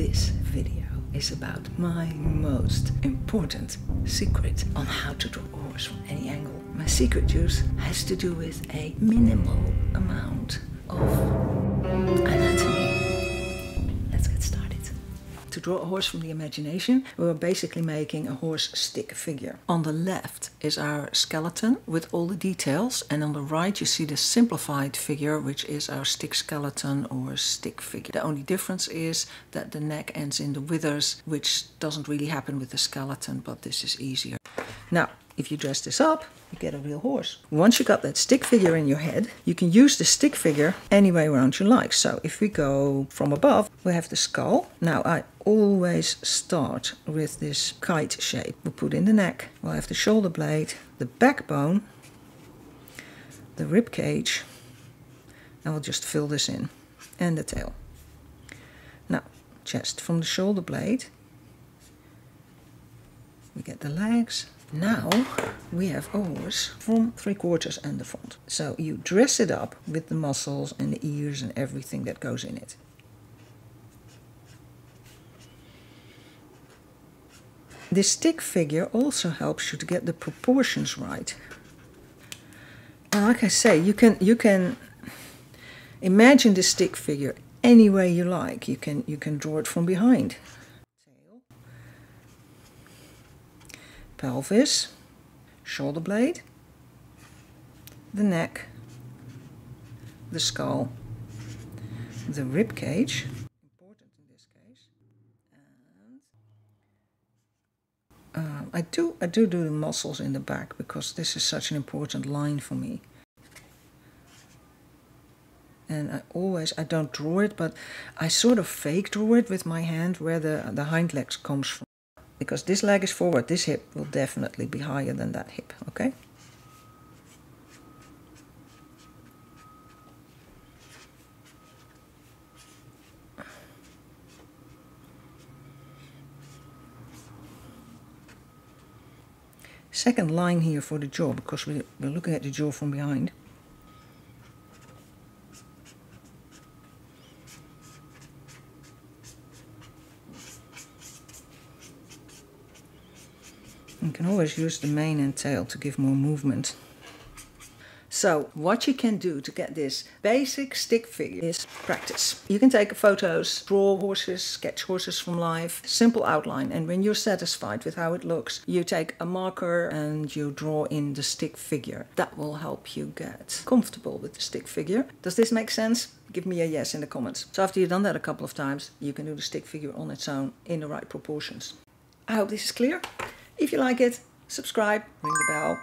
This video is about my most important secret on how to draw a horse from any angle. My secret juice has to do with a minimal amount of To draw a horse from the imagination, we're basically making a horse stick figure. On the left is our skeleton with all the details, and on the right you see the simplified figure, which is our stick skeleton or stick figure. The only difference is that the neck ends in the withers, which doesn't really happen with the skeleton, but this is easier. Now, if you dress this up, you get a real horse. Once you got that stick figure in your head, you can use the stick figure any way around you like. So if we go from above, we have the skull. Now I always start with this kite shape. We'll put in the neck, we'll have the shoulder blade, the backbone, the rib cage, and we'll just fill this in, and the tail. Now, chest from the shoulder blade, we get the legs, now we have horse from three quarters and the front. So you dress it up with the muscles and the ears and everything that goes in it. This stick figure also helps you to get the proportions right. And like I say, you can you can imagine the stick figure any way you like. You can you can draw it from behind. Pelvis, shoulder blade, the neck, the skull, the rib cage, important in this case, and uh, I do I do do the muscles in the back because this is such an important line for me. And I always I don't draw it, but I sort of fake draw it with my hand where the the hind legs comes from because this leg is forward, this hip will definitely be higher than that hip, okay? Second line here for the jaw, because we're looking at the jaw from behind. You can always use the mane and tail to give more movement. So what you can do to get this basic stick figure is practice. You can take photos, draw horses, sketch horses from life, simple outline. And when you're satisfied with how it looks, you take a marker and you draw in the stick figure. That will help you get comfortable with the stick figure. Does this make sense? Give me a yes in the comments. So after you've done that a couple of times, you can do the stick figure on its own in the right proportions. I hope this is clear. If you like it, subscribe, ring the bell,